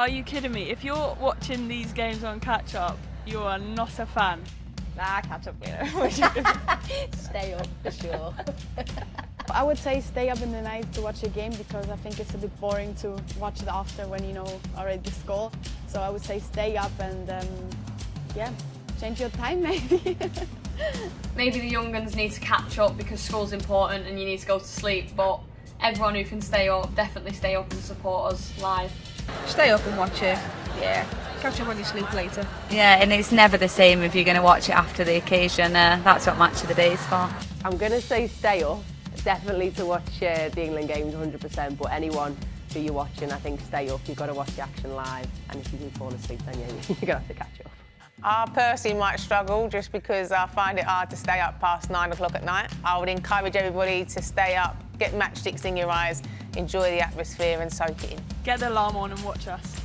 Are you kidding me? If you're watching these games on catch up, you are not a fan. Nah, catch up later. Stay up for sure. I would say stay up in the night to watch a game because I think it's a bit boring to watch it after when you know already the score. So I would say stay up and um, yeah, change your time maybe. Maybe the young ones need to catch up because school's important and you need to go to sleep, but everyone who can stay up, definitely stay up and support us live. Stay up and watch it. Yeah. Catch up when you sleep later. Yeah, and it's never the same if you're going to watch it after the occasion. Uh, that's what Match of the Day is for. I'm going to say stay up, definitely to watch uh, the England games 100%, but anyone who you're watching, I think stay up. You've got to watch the action live, and if you do fall asleep, then yeah, you're going to have to catch up. I personally might struggle just because I find it hard to stay up past nine o'clock at night. I would encourage everybody to stay up, get matchsticks in your eyes, enjoy the atmosphere and soak it in. Get the alarm on and watch us.